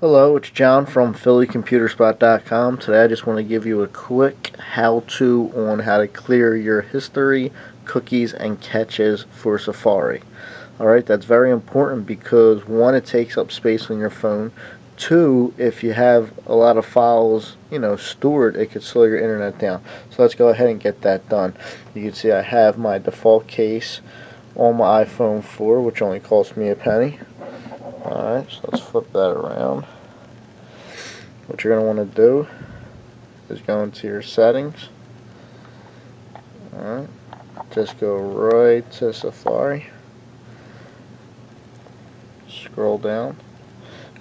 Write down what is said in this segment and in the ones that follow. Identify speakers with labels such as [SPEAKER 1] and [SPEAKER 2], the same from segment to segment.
[SPEAKER 1] Hello, it's John from PhillyComputerspot.com. Today I just want to give you a quick how-to on how to clear your history, cookies, and caches for Safari. Alright, that's very important because one, it takes up space on your phone. Two, if you have a lot of files, you know, stored, it could slow your internet down. So let's go ahead and get that done. You can see I have my default case on my iPhone 4, which only cost me a penny. Alright, so let's flip that around. What you're going to want to do is go into your settings. Alright, just go right to Safari. Scroll down,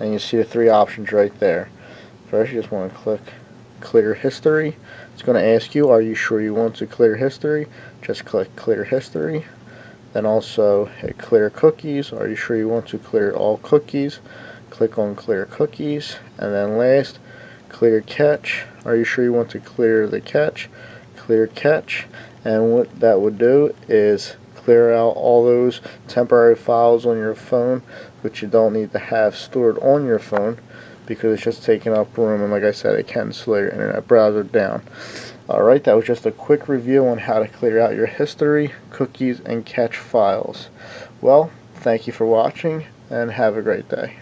[SPEAKER 1] and you see the three options right there. First, you just want to click Clear History. It's going to ask you, are you sure you want to clear history? Just click Clear History. Then also hit clear cookies. Are you sure you want to clear all cookies? Click on clear cookies. And then last, clear cache. Are you sure you want to clear the cache? Clear cache. And what that would do is clear out all those temporary files on your phone which you don't need to have stored on your phone because it's just taking up room and like I said it can slow your internet browser down. Alright, that was just a quick review on how to clear out your history, cookies, and cache files. Well, thank you for watching, and have a great day.